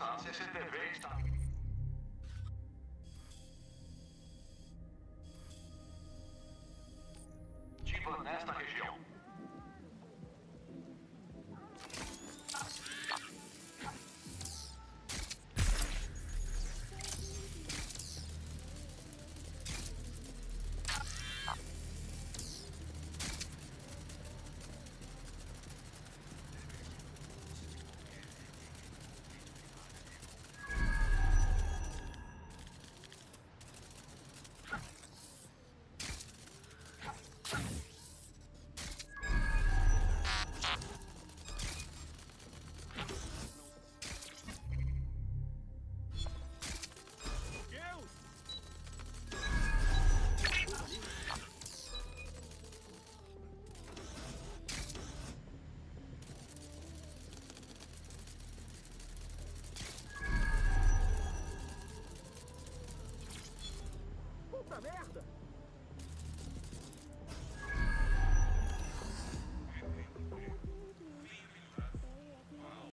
Avançando, CCTV está... Tipo nesta região.